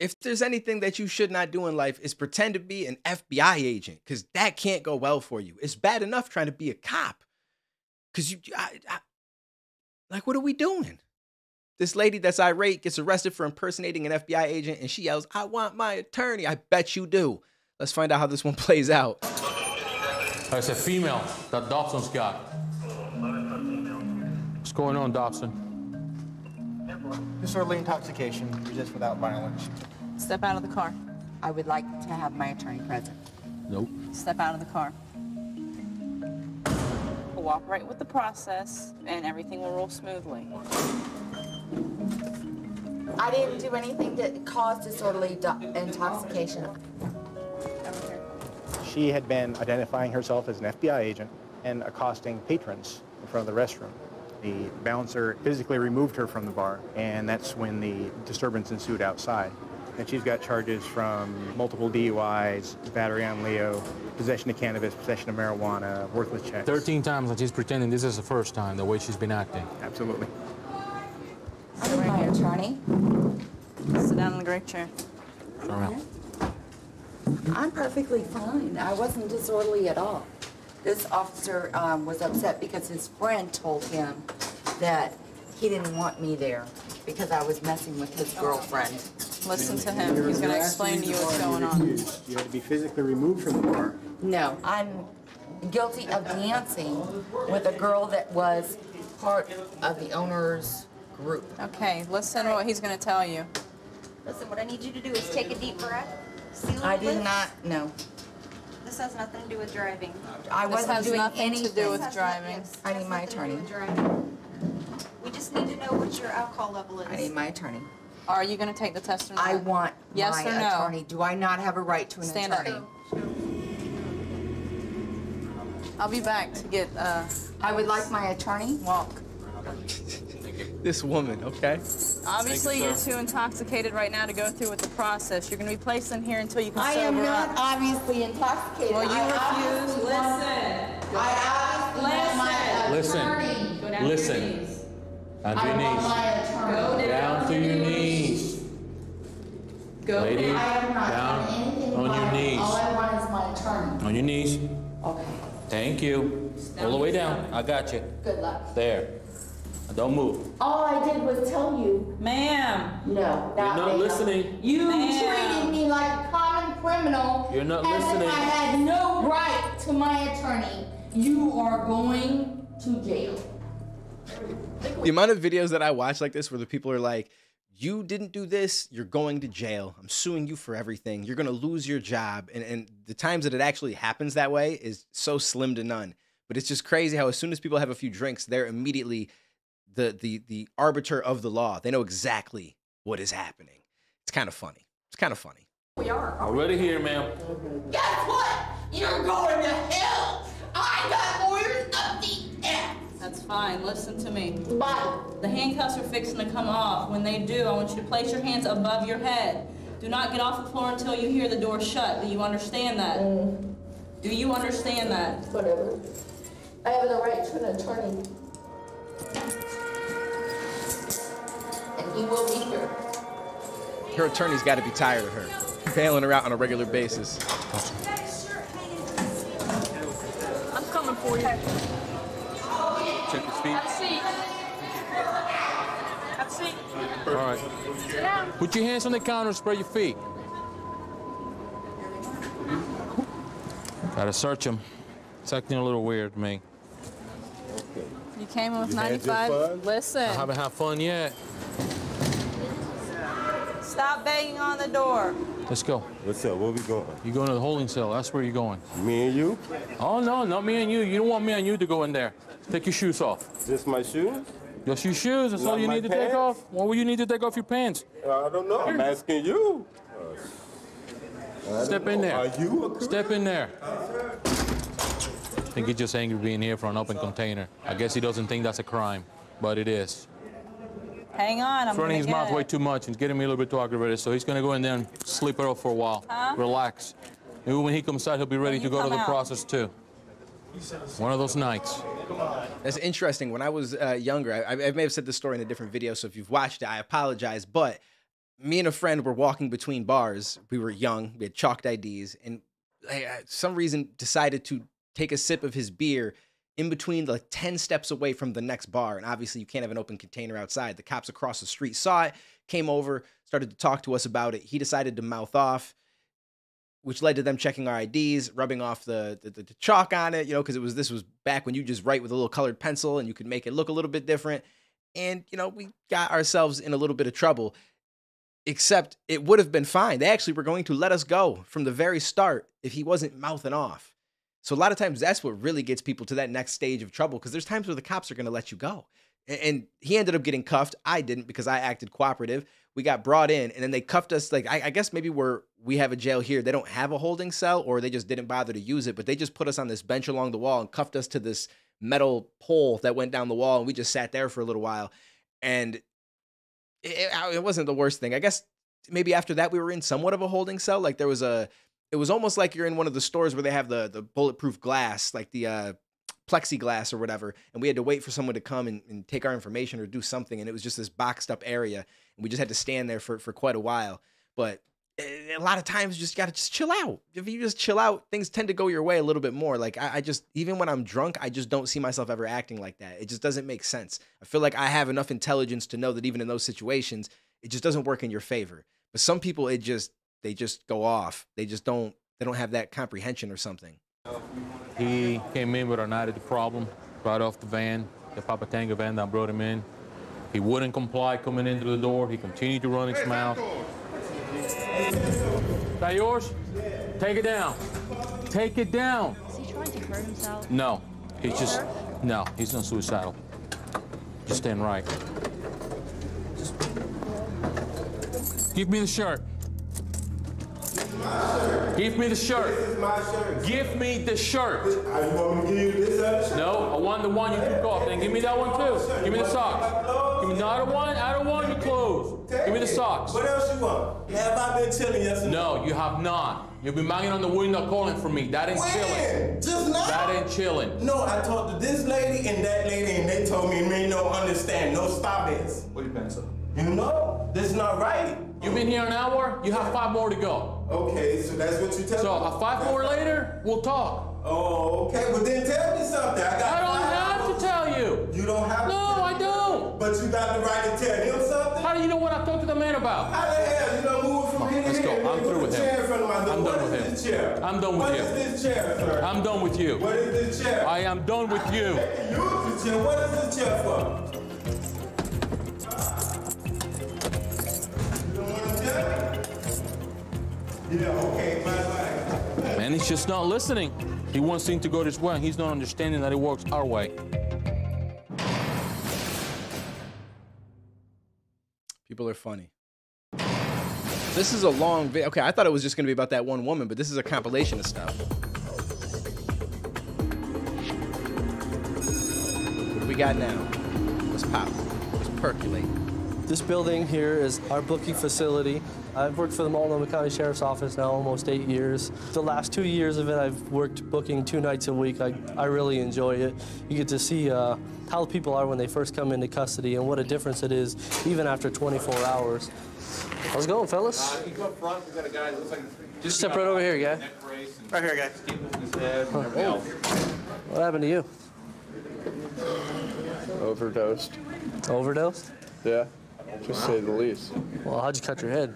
if there's anything that you should not do in life is pretend to be an FBI agent because that can't go well for you. It's bad enough trying to be a cop because you, I, I, like, what are we doing? This lady that's irate gets arrested for impersonating an FBI agent and she yells, I want my attorney. I bet you do. Let's find out how this one plays out. It's a female that Dobson's got. What's going on, Dobson? Disorderly intoxication, resist without violence. Step out of the car. I would like to have my attorney present. Nope. Step out of the car. Cooperate with the process, and everything will roll smoothly. I didn't do anything to cause disorderly intoxication. She had been identifying herself as an FBI agent and accosting patrons in front of the restroom. The bouncer physically removed her from the bar, and that's when the disturbance ensued outside. And she's got charges from multiple DUIs, battery on LEO, possession of cannabis, possession of marijuana, worthless checks. 13 times and she's pretending this is the first time, the way she's been acting. Absolutely. I need my attorney. Sit down in the great chair. Turn around. I'm perfectly fine. I wasn't disorderly at all. This officer um, was upset because his friend told him that he didn't want me there because I was messing with his girlfriend. Listen to him. He's going to explain to you what's going on. You had to be physically removed from the bar. No, I'm guilty of dancing with a girl that was part of the owner's group. Okay, listen to what he's going to tell you. Listen, what I need you to do is take a deep breath. I the did not, no. This has nothing to do with driving. I This wasn't has doing nothing anything. to do with This has driving. yes, I has need my nothing to do attorney. with driving. We just need to know what your alcohol level is. I need my attorney. Are you going to take the test or not? I want Yes my or no? attorney. Do I not have a right to an Stand up. attorney? I'll be back to get uh, I would like my attorney. walk. This woman, okay? Obviously, you're too intoxicated right now to go through with the process. You're going to be placed in here until you can I sober am not up. obviously intoxicated. Well, you I refuse. obviously Listen. I obviously want my Listen. attorney. Go down Listen. to your knees. On I your want knees. my attorney. Down to your knees. Go Lady, I am not down doing anything on your knees. All I want is my attorney. On your knees. Okay, Thank you. All the way down. I got you. good luck. There. Don't move. All I did was tell you, Ma'am. no, You're not not listening. You treated me like a common criminal. You're not as if listening. I had no right to my attorney. You are going to jail. The amount of videos that I watch like this where the people are like, you didn't do this, you're going to jail. I'm suing you for everything. You're gonna lose your job. And and the times that it actually happens that way is so slim to none. But it's just crazy how as soon as people have a few drinks, they're immediately the the the arbiter of the law. They know exactly what is happening. It's kind of funny. It's kind of funny. We are already here, ma'am. Guess what? You're going to hell. I got lawyers up the ass. That's fine. Listen to me. Bye. The handcuffs are fixing to come off. When they do, I want you to place your hands above your head. Do not get off the floor until you hear the door shut. Do you understand that? Mm. Do you understand that? Whatever. I have the right to an attorney. And he will be here. Her attorney's got to be tired of her, bailing her out on a regular basis. I'm coming for you. Check your feet. Have a seat. Have a seat. All right. Sit down. Put your hands on the counter and spread your feet. Gotta search him. It's acting a little weird to me. Okay. You came in with You your 95. fun? I Listen. haven't had fun yet. Stop banging on the door. Let's go. What's up? Where we going? You're going to the holding cell. That's where you're going. Me and you? Oh, no, not me and you. You don't want me and you to go in there. Take your shoes off. Just my shoes? Just your shoes. That's all you my need to take off. Why would you need to take off your pants? Uh, I don't know. I'm asking you. Uh, I Step in know. there. Are you a Step in there. I think he's just angry being here for an open container. I guess he doesn't think that's a crime, but it is. Hang on. I'm He's running his get mouth it. way too much and getting me a little bit too aggravated, so he's gonna go in there and sleep it off for a while. Huh? Relax. Maybe when he comes out, he'll be ready to go to come the out. process too. One of those nights. That's interesting. When I was uh, younger, I, I may have said this story in a different video, so if you've watched it, I apologize. But me and a friend were walking between bars. We were young, we had chalked IDs, and I, I- some reason decided to take a sip of his beer in between like 10 steps away from the next bar. And obviously, you can't have an open container outside. The cops across the street saw it, came over, started to talk to us about it. He decided to mouth off, which led to them checking our IDs, rubbing off the, the, the chalk on it, you know, because it was this was back when you just write with a little colored pencil and you could make it look a little bit different. And, you know, we got ourselves in a little bit of trouble except it would have been fine. They actually were going to let us go from the very start if he wasn't mouthing off. So a lot of times that's what really gets people to that next stage of trouble because there's times where the cops are going to let you go. And he ended up getting cuffed. I didn't because I acted cooperative. We got brought in and then they cuffed us. Like, I, I guess maybe we're, we have a jail here. They don't have a holding cell or they just didn't bother to use it, but they just put us on this bench along the wall and cuffed us to this metal pole that went down the wall. And we just sat there for a little while. And it, it- it wasn't the worst thing. I guess maybe after that we were in somewhat of a holding cell. Like there was a, it was almost like you're in one of the stores where they have the the bulletproof glass, like the uh, plexiglass or whatever, and we had to wait for someone to come and, and take our information or do something, and it was just this boxed up area, and we just had to stand there for for quite a while. But eh, a lot of times, you just gotta just chill out. If you just chill out, things tend to go your way a little bit more. Like I, I just, even when I'm drunk, I just don't see myself ever acting like that. It just doesn't make sense. I feel like I have enough intelligence to know that even in those situations, it just doesn't work in your favor. But some people, it just they just go off. They just don't they don't have that comprehension or something. He came in with an attitude problem, right off the van, the Papa Tango van that brought him in. He wouldn't comply coming into the door. He continued to run his mouth. Is that yours? Take it down. Take it down. Is he trying to hurt himself? No, he's just, no, he's not suicidal. Just stand right. Give me the shirt. Give me the shirt. This is my shirt. Give me the shirt. I want me to give you this other shirt. No, I want the one you took off. Then give me that one too. Give me the socks. Give me not the one. I don't want your clothes. Give me the socks. What else you want? Have I been chilling yesterday? No, you have not. You've been banging on the window calling for me. That ain't chilling. Just now? That ain't chilling. No, I talked to this lady and that lady, and they told me, me no understand, no stop it. What do you think, sir? You know, this is not right. You've been here an hour. You have five more to go. Okay, so that's what you tell So me. uh, five more later, we'll talk. Oh, okay. Well, then tell me something. I got I don't have hours. to tell you. You don't have No, to. No, I don't. But you got the right to tell him something. How do you know what I talked to the man about? How the hell you don't move from here to here? let's go. I'm through with him. chair in my door. I'm done with him. chair? I'm done with What you. is this chair, sir? I'm done with you. What is this chair? I am done with you. Use the chair. What is this chair for? Yeah, okay, bye bye. Man, he's just not listening. He wants things to go this way, and he's not understanding that it works our way. People are funny. This is a long video. Okay, I thought it was just gonna be about that one woman, but this is a compilation of stuff. What do we got now? Let's pop. Let's percolate. This building here is our booking facility. I've worked for the Multnomah County Sheriff's Office now almost eight years. The last two years of it, I've worked booking two nights a week. I, I really enjoy it. You get to see uh, how people are when they first come into custody and what a difference it is even after 24 hours. How's it going, fellas? You go up front, we got a guy that looks like. Just step right over here, guy. Neck brace and Right here, guy. staples in his head and everything else. What happened to you? Overdosed. Overdosed? Yeah, to say the least. Well, how'd you cut your head?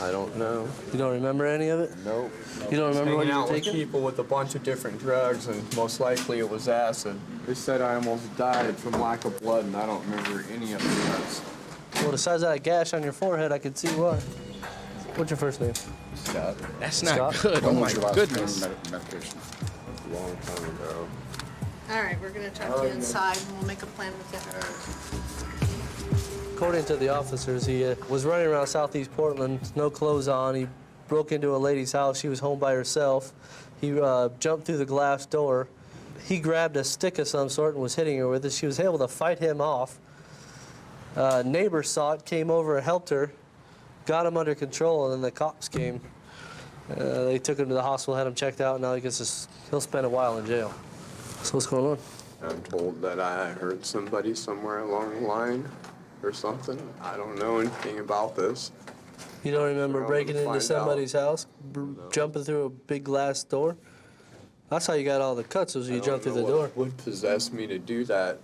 I don't know. You don't remember any of it? Nope. You don't remember what you were out with taking? people with a bunch of different drugs, and most likely it was acid. They said I almost died from lack of blood, and I don't remember any of the drugs. Well, the size of that gash on your forehead, I could see why. What's your first name? Scott, That's not Scott? good. Oh my What's goodness. name and medication? a long time ago. All right, we're gonna talk to you inside and we'll make a plan with you. According to the officers, he uh, was running around Southeast Portland, no clothes on. He broke into a lady's house. She was home by herself. He uh, jumped through the glass door. He grabbed a stick of some sort and was hitting her with it. She was able to fight him off. Uh, neighbors saw it, came over and helped her, got him under control, and then the cops came. Uh, they took him to the hospital, had him checked out. And now he gets he'll spend a while in jail. So what's going on? I'm told that I heard somebody somewhere along the line or something. I don't know anything about this. You don't remember Well, I'm breaking into find somebody's house, br- jumping through a big glass door? That's how you got all the cuts, was you jumped through know the door. what Would possess me to do that.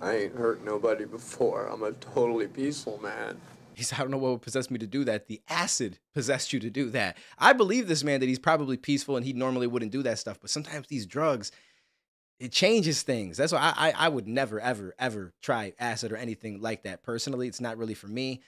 I ain't hurt nobody before. I'm a totally peaceful man. He's, I don't know what would possess me to do that. The acid possessed you to do that. I believe this man that he's probably peaceful and he normally wouldn't do that stuff. But sometimes these drugs, it changes things. That's why I, I, I would never, ever, ever try acid or anything like that. Personally, it's not really for me.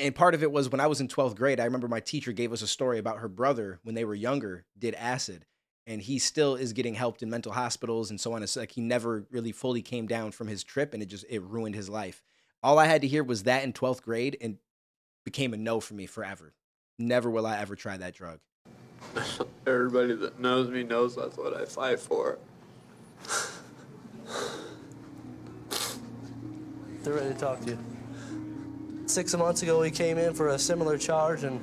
And part of it was when I was in 12th grade, I remember my teacher gave us a story about her brother when they were younger did acid. And he still is getting helped in mental hospitals and so on. It's like he never really fully came down from his trip and it just, it ruined his life. All I had to hear was that in 12th grade and became a no for me forever. Never will I ever try that drug. Everybody that knows me knows that's what I fight for. They're ready to talk to you. Six months ago, he came in for a similar charge, and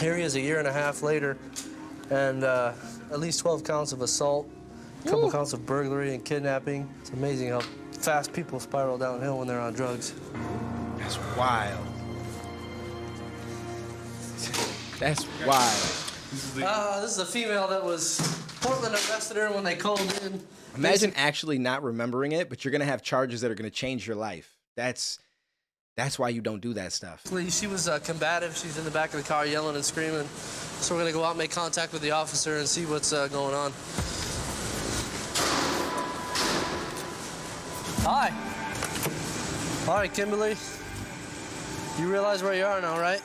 here he is a year and a half later, and uh, at least 12 counts of assault, a couple counts of burglary and kidnapping. It's amazing how fast people spiral downhill when they're on drugs. That's wild. That's wild. Uh, this is a female that was Portland arrested her when they called in. Imagine actually not remembering it, but you're gonna have charges that are gonna change your life. That's that's why you don't do that stuff. She was uh, combative. She's in the back of the car yelling and screaming. So we're gonna go out and make contact with the officer and see what's uh, going on. Hi. All right, Kimberly. You realize where you are now, right?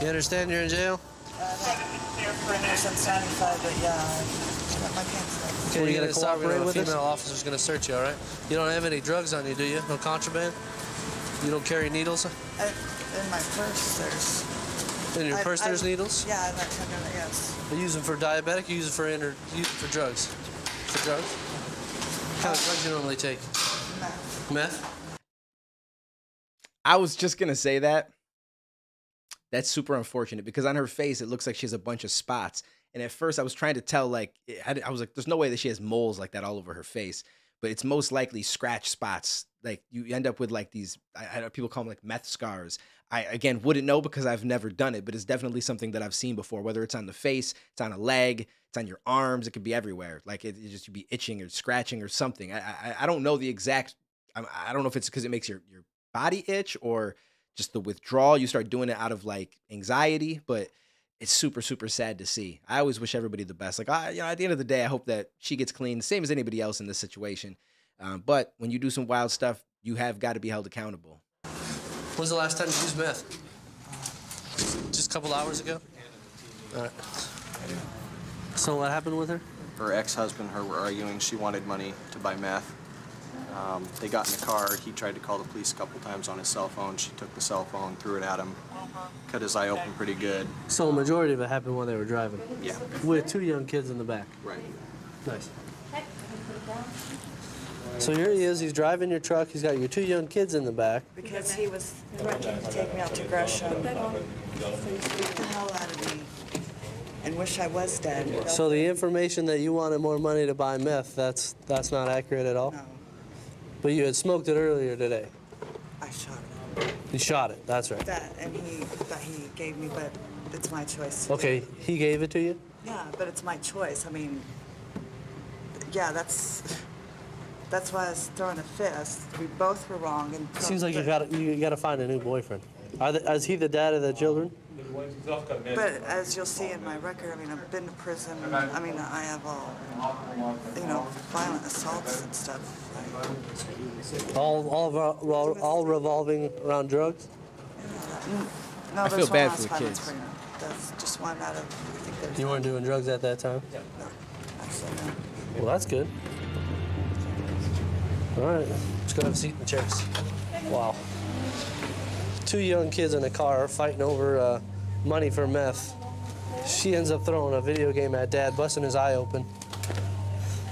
You understand you're in jail? For nuisance 95, but yeah, I got my pants. Okay, Were you you gonna gotta cooperate cooperate with with A us? female officer's gonna search you, all right? You don't have any drugs on you, do you? No contraband? You don't carry needles? I, in my purse, there's. In your I- purse, I- there's needles? Yeah, I like to know that, yes. You use them for diabetic, you use them for inter, you use them for drugs. For drugs? What kind of uh, drugs do you normally take? Meth. Meth? I was just gonna say that. That's super unfortunate because on her face it looks like she has a bunch of spots. And at first I was trying to tell, like, eh, I, I was like, there's no way that she has moles like that all over her face. But it's most likely scratch spots. Like you end up with like these, I, I, people call them like meth scars. I again wouldn't know because I've never done it, but it's definitely something that I've seen before. Whether it's on the face, it's on a leg, it's on your arms, it could be everywhere. Like it, it just you'd be itching or scratching or something. I I, I don't know the exact. I, I don't know if it's because it makes your your body itch or just the withdrawal. You start doing it out of like anxiety, but it's super super sad to see. I always wish everybody the best. Like I, you know, at the end of the day, I hope that she gets clean, same as anybody else in this situation. Um, but when you do some wild stuff, you have got to be held accountable. When's the last time you used meth? Just a couple hours ago? All right. So what happened with her? Her ex-husband, her were arguing. She wanted money to buy meth. Um, they got in the car. He tried to call the police a couple times on his cell phone. She took the cell phone, threw it at him, cut his eye open pretty good. So the majority of it happened when they were driving? Yeah. With two young kids in the back? Right. Nice. So here he is, he's driving your truck, he's got your two young kids in the back. Because he was threatening to take me out to Gresham. Beat the hell out of me. And wish I was dead. So the information that you wanted more money to buy meth, that's that's not accurate at all? No, But you had smoked it earlier today. I shot it. You shot it, that's right. That, and he, that he gave me, but it's my choice. Okay, do. he gave it to you? Yeah, but it's my choice. I mean, yeah, that's, that's why I was throwing a fist. We both were wrong and. Seems like you got you got to find a new boyfriend. Are the, is he the dad of the children? But as you'll see in my record, I mean, I've been to prison. I mean, I have all, you know, violent assaults and stuff. All all all, all revolving around drugs? No, I feel bad for the kids. violence. That's just one out of, I think there's. You weren't doing drugs at that time? Actually, no. Well, that's good. All right, let's go have a seat in the chairs. Wow. Two young kids in a car fighting over uh, money for meth. She ends up throwing a video game at dad, busting his eye open.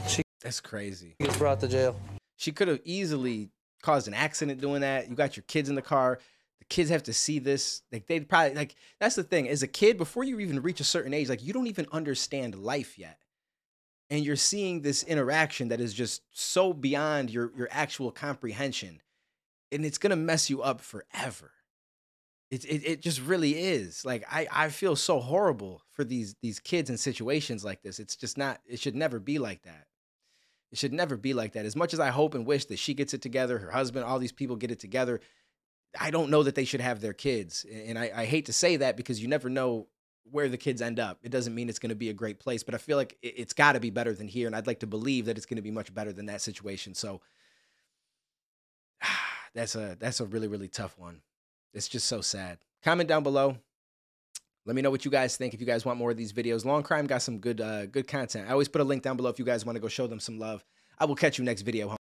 She That's crazy. gets brought to jail. She could have easily caused an accident doing that. You got your kids in the car. The kids have to see this. Like they'd probably like that's the thing. As a kid, before you even reach a certain age, like you don't even understand life yet. And you're seeing this interaction that is just so beyond your your actual comprehension. And it's gonna mess you up forever. It, it it just really is. Like I I feel so horrible for these these kids in situations like this. It's just not. It should never be like that. It should never be like that. As much as I hope and wish that she gets it together, her husband, all these people get it together, I don't know that they should have their kids. And I, I hate to say that because you never know where the kids end up. It doesn't mean it's going to be a great place, but I feel like it, it's got to be better than here. And I'd like to believe that it's going to be much better than that situation. So that's a that's a really really tough one. It's just so sad. Comment down below. Let me know what you guys think. If you guys want more of these videos, Law and Crime got some good uh, good content. I always put a link down below if you guys want to go show them some love. I will catch you next video.